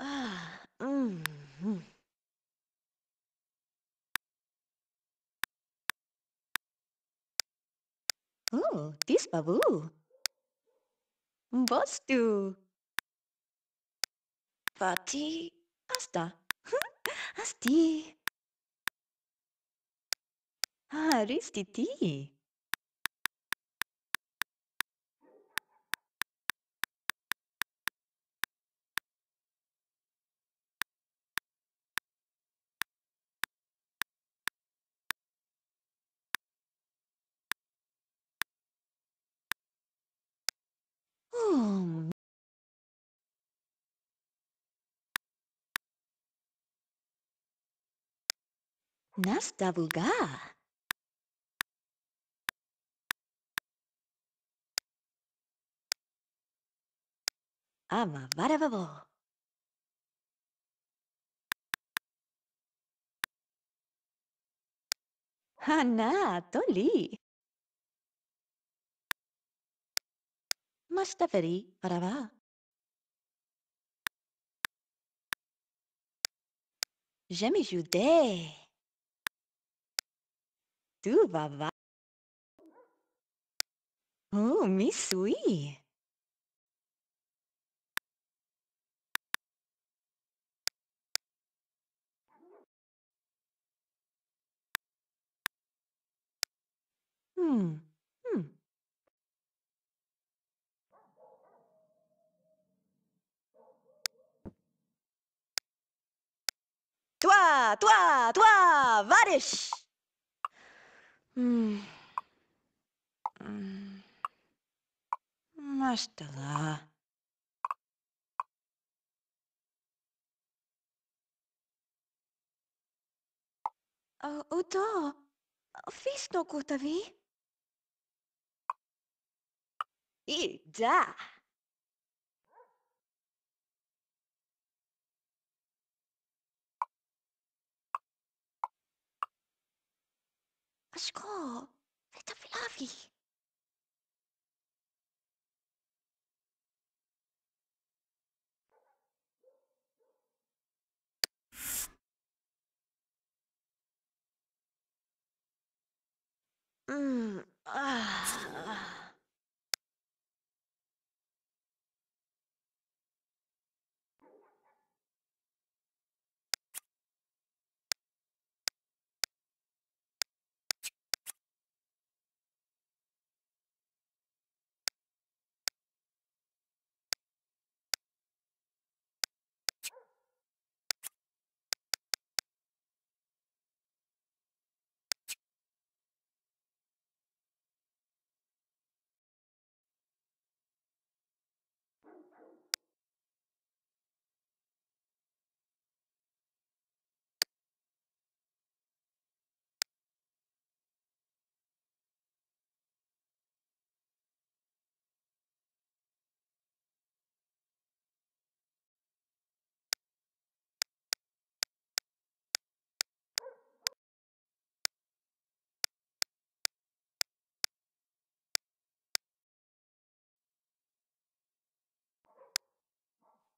Ah, mm, mm. Oh, this babu. Bostu. Fati. Asta. Asti. Aristiti. Hmm. Nastavuga. Ama varavavo. Hana toli. Mastaferi, varava. J'aime juder. Tu vas va. Oh, mi sui. Hmm. Hmm. Toi, toi, toi, varish. Hmm. Hmm. Maşallah. Uh, uto, fis no kutavi? I, da. Aşko, veta flavi. Mm, ah.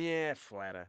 Yeah, flatter.